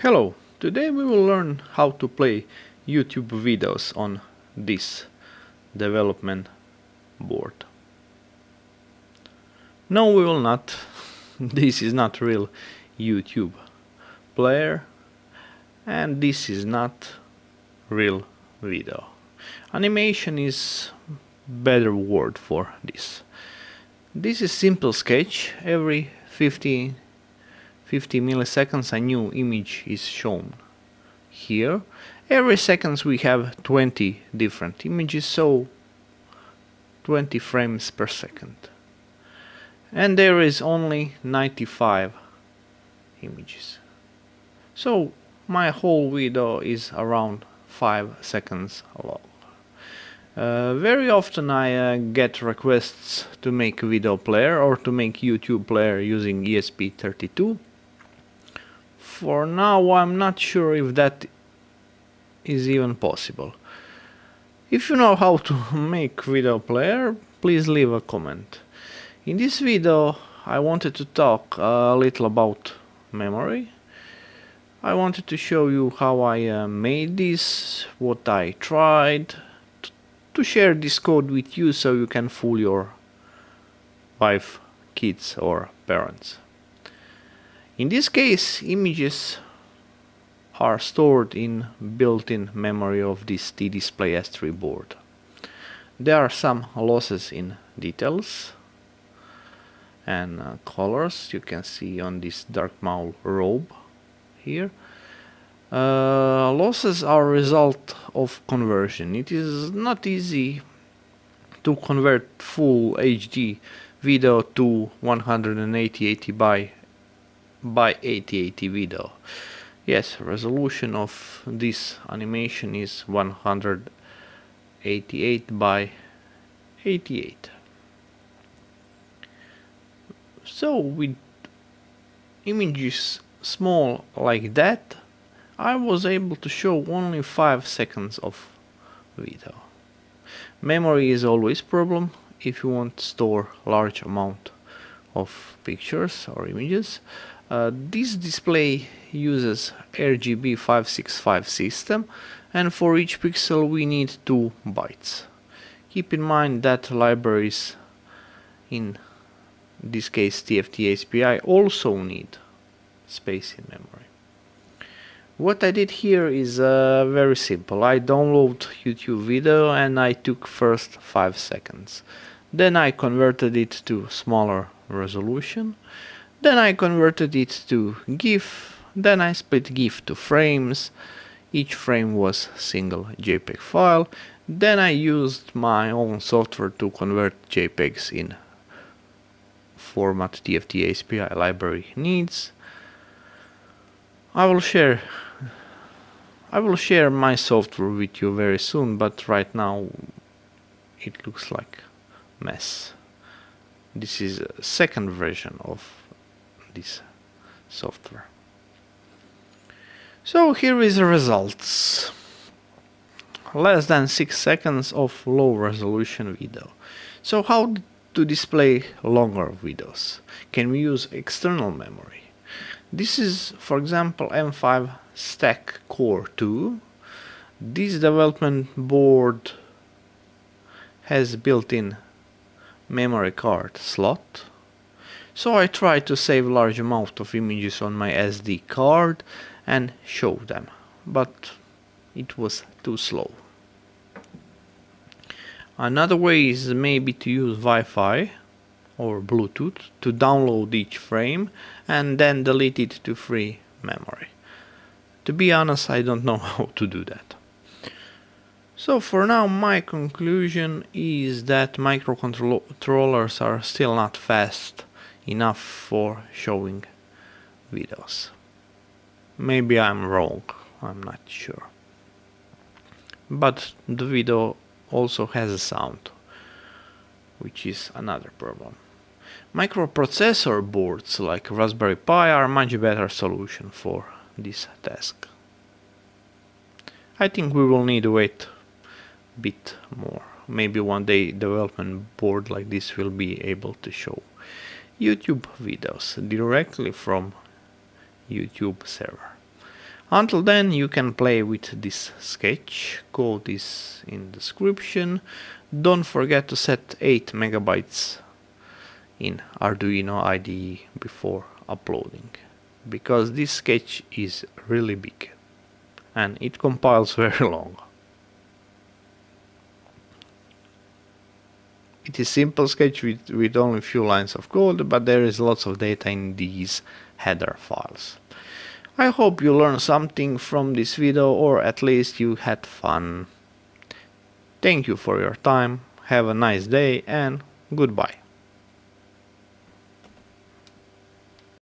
Hello, today we will learn how to play YouTube videos on this development board. No, we will not. this is not real YouTube player and this is not real video. Animation is better word for this. This is simple sketch. Every 50 50 milliseconds a new image is shown here. Every seconds we have 20 different images so 20 frames per second. And there is only 95 images. So my whole video is around 5 seconds long. Uh, very often I uh, get requests to make a video player or to make YouTube player using ESP32 for now I'm not sure if that is even possible. If you know how to make video player, please leave a comment. In this video I wanted to talk a little about memory. I wanted to show you how I uh, made this, what I tried, to share this code with you so you can fool your wife, kids or parents. In this case, images are stored in built-in memory of this T-Display S3 board. There are some losses in details and uh, colors you can see on this Darth Maul robe here. Uh, losses are a result of conversion. It is not easy to convert full HD video to 180 by by 8080 video yes resolution of this animation is 188 by 88 so with images small like that I was able to show only 5 seconds of video. Memory is always problem if you want to store large amount of pictures or images uh, this display uses RGB 565 system and for each pixel we need 2 bytes. Keep in mind that libraries in this case TFT_eSPI also need space in memory. What I did here is uh, very simple. I download YouTube video and I took first 5 seconds. Then I converted it to smaller resolution then I converted it to GIF, then I split GIF to frames, each frame was single JPEG file, then I used my own software to convert JPEGs in format TFT_eSPI library needs. I will share I will share my software with you very soon, but right now it looks like mess. This is a second version of this software. So here is the results. Less than 6 seconds of low resolution video. So how to display longer videos? Can we use external memory? This is for example M5 Stack Core 2. This development board has built-in memory card slot so I tried to save large amount of images on my SD card and show them, but it was too slow. Another way is maybe to use Wi-Fi or Bluetooth to download each frame and then delete it to free memory. To be honest, I don't know how to do that. So for now my conclusion is that microcontrollers are still not fast enough for showing videos. Maybe I'm wrong, I'm not sure. But the video also has a sound, which is another problem. Microprocessor boards like Raspberry Pi are much better solution for this task. I think we will need to wait a bit more. Maybe one day development board like this will be able to show YouTube videos directly from YouTube server. Until then you can play with this sketch, code is in description. Don't forget to set 8 megabytes in Arduino IDE before uploading because this sketch is really big and it compiles very long. It is simple sketch with, with only few lines of code, but there is lots of data in these header files. I hope you learned something from this video or at least you had fun. Thank you for your time, have a nice day and goodbye.